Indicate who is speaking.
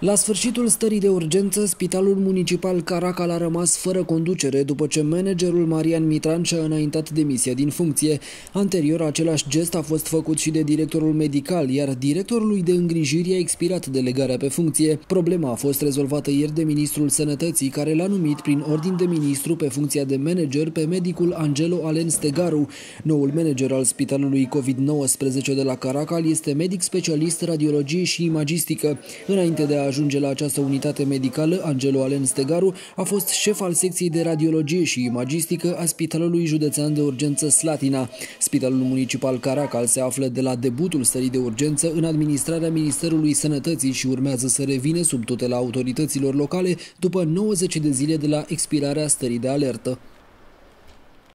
Speaker 1: La sfârșitul stării de urgență, Spitalul Municipal Caracal a rămas fără conducere după ce managerul Marian Mitran și-a înaintat demisia din funcție. Anterior, același gest a fost făcut și de directorul medical, iar directorului de îngrijiri a expirat delegarea pe funcție. Problema a fost rezolvată ieri de ministrul Sănătății, care l-a numit prin ordin de ministru pe funcția de manager pe medicul Angelo Alen Stegaru. Noul manager al Spitalului COVID-19 de la Caracal este medic specialist radiologie și imagistică. Înainte de a ajunge la această unitate medicală, Angelo Alen Stegaru a fost șef al secției de radiologie și imagistică a Spitalului Județean de Urgență Slatina. Spitalul Municipal Caracal se află de la debutul stării de urgență în administrarea Ministerului Sănătății și urmează să revină sub tutela autorităților locale după 90 de zile de la expirarea stării de alertă.